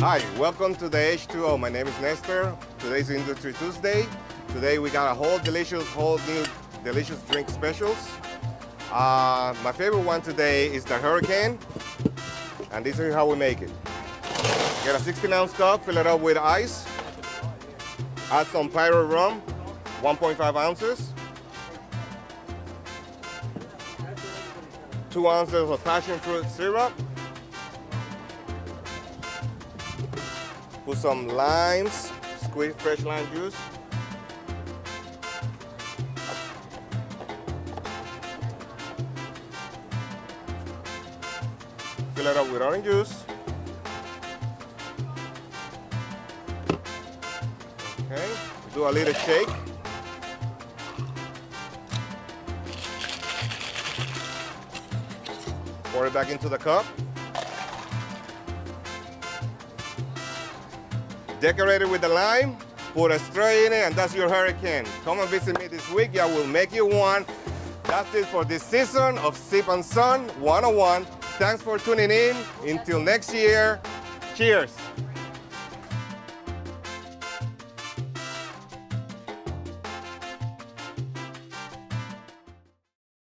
Hi, welcome to the H2O. My name is Nestor. Today's Industry Tuesday. Today we got a whole delicious, whole new delicious drink specials. Uh, my favorite one today is the Hurricane, and this is how we make it. Get a 16 ounce cup, fill it up with ice, add some Pyro rum, 1.5 ounces, two ounces of passion fruit syrup, put some limes, squeeze fresh lime juice, fill it up with orange juice. Okay, do a little shake. Pour it back into the cup. Decorate it with the lime, put a straw in it, and that's your hurricane. Come and visit me this week. I will make you one. That's it for this season of Sip N' Sun 101. Thanks for tuning in. Until next year, cheers.